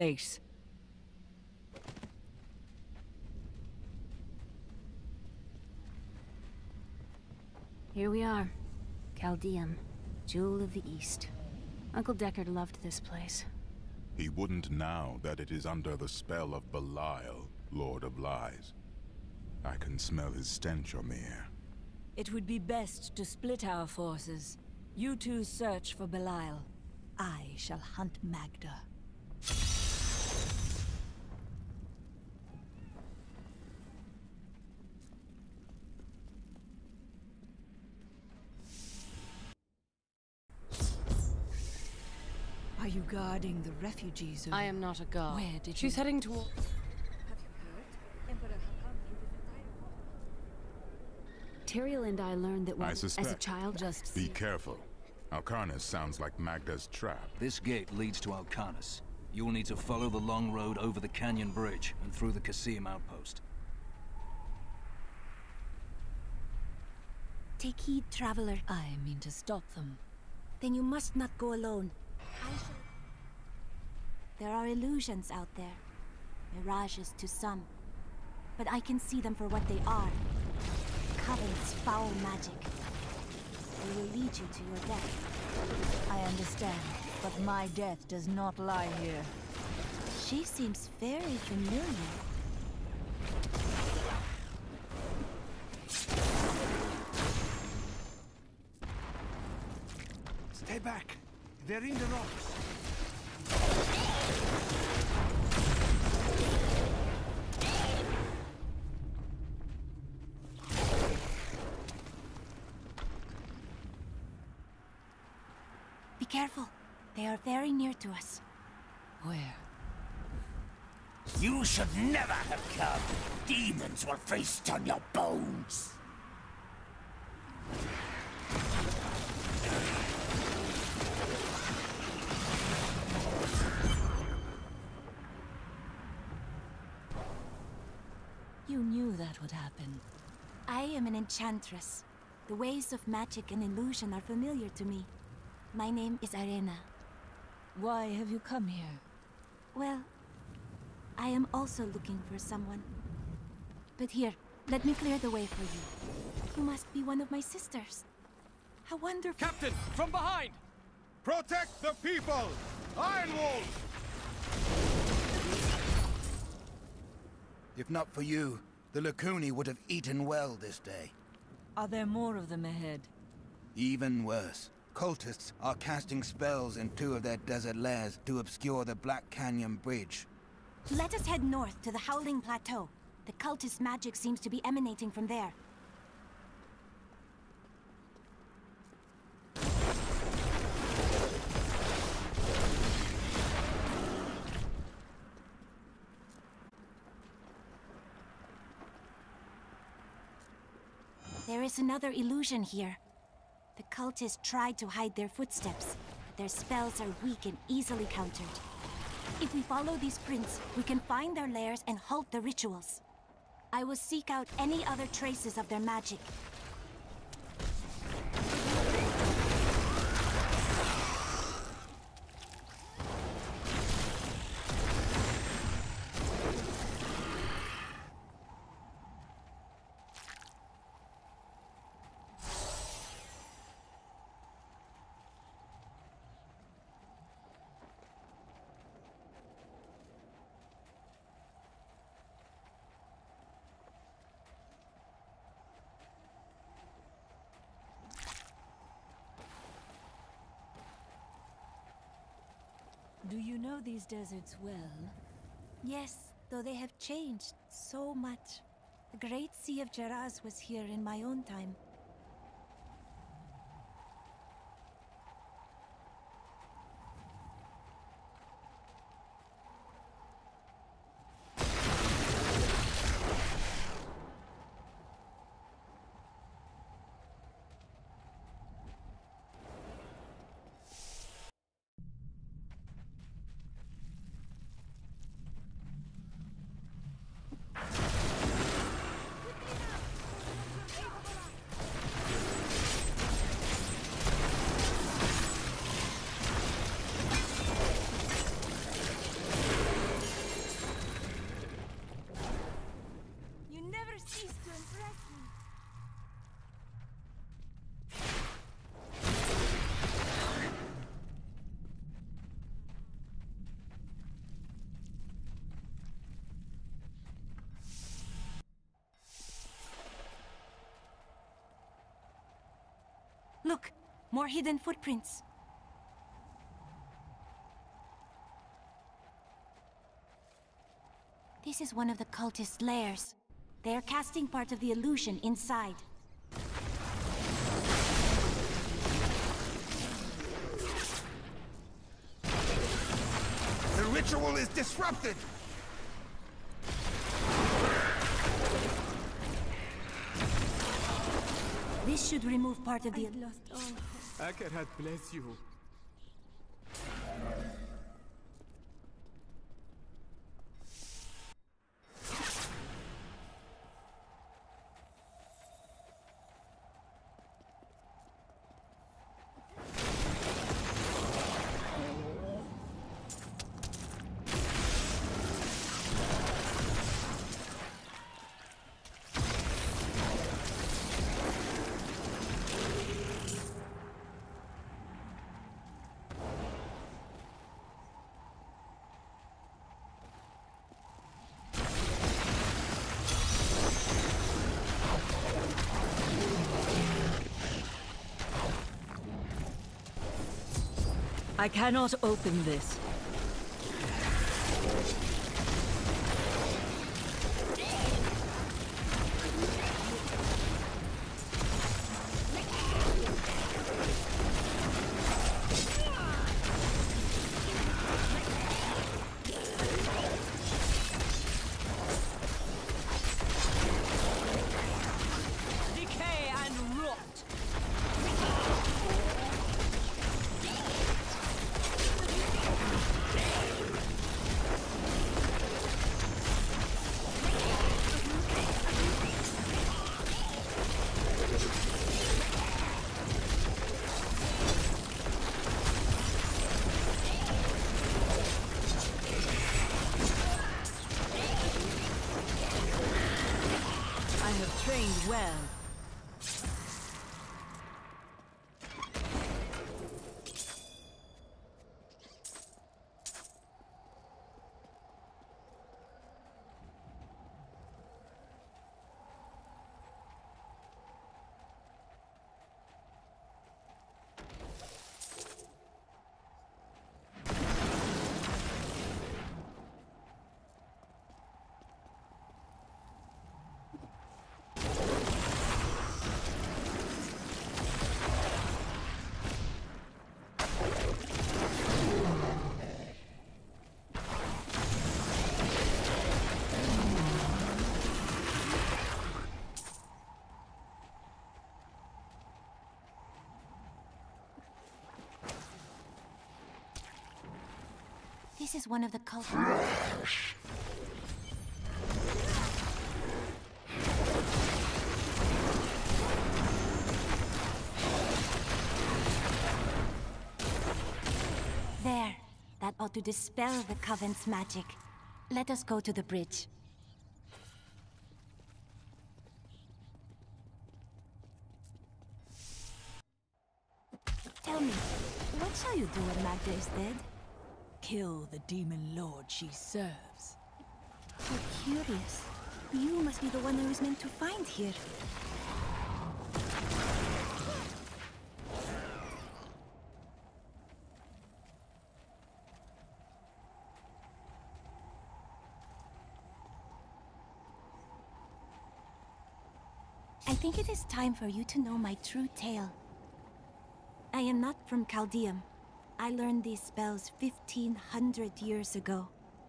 Ace. Here we are. Caldeum, Jewel of the East. Uncle Deckard loved this place. He wouldn't now that it is under the spell of Belial, Lord of Lies. I can smell his stench, on the air. It would be best to split our forces. You two search for Belial. I shall hunt Magda. Are you guarding the refugees? I am not a guard. Where did She's heading towards. Have you- heading toward... Tyrael and I learned that when, as a child, Just Be careful. Alcarnus sounds like Magda's trap. This gate leads to Alcarnus. You will need to follow the long road over the canyon bridge and through the Khasim outpost. Take heed, traveler. I mean to stop them. Then you must not go alone. I shall... There are illusions out there. Mirages to some. But I can see them for what they are. Covenant's foul magic. They will lead you to your death. I understand, but my death does not lie here. She seems very familiar. Stay back. They're in the rocks. Be careful. They are very near to us. Where? You should never have come. Demons will feast on your bones. You knew that would happen. I am an enchantress. The ways of magic and illusion are familiar to me. My name is Eirena. Why have you come here? Well, I am also looking for someone. But here, let me clear the way for you. You must be one of my sisters. How wonderful. Captain, from behind! Protect the people! Iron Wolf! If not for you, the Lacuni would have eaten well this day. Are there more of them ahead? Even worse. Cultists are casting spells in two of their desert lairs to obscure the Black Canyon Bridge. Let us head north to the Howling Plateau. The cultist magic seems to be emanating from there. There is another illusion here. The cultists tried to hide their footsteps, but their spells are weak and easily countered. If we follow these prints, we can find their lairs and halt the rituals. I will seek out any other traces of their magic. Do you know these deserts well? Yes, though they have changed so much. The Great Sea of Jaraz was here in my own time. More hidden footprints. This is one of the cultist lairs. They are casting part of the illusion inside. The ritual is disrupted! This should remove part of the... lost all Akarat bless you. I cannot open this. Well. This is one of the cult... There. That ought to dispel the Coven's magic. Let us go to the bridge. Tell me, what shall you do when Magda is dead? Kill the demon lord she serves. So curious. You must be the one I was meant to find here. I think it is time for you to know my true tale. I am not from Caldeum. I learned these spells 1500 years ago.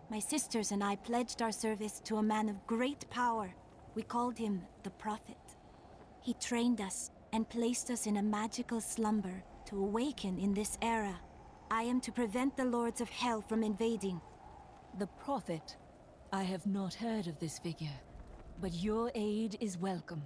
My sisters and I pledged our service to a man of great power. We called him the Prophet. He trained us and placed us in a magical slumber to awaken in this era. I am to prevent the Lords of Hell from invading. The Prophet. I have not heard of this figure, but your aid is welcome.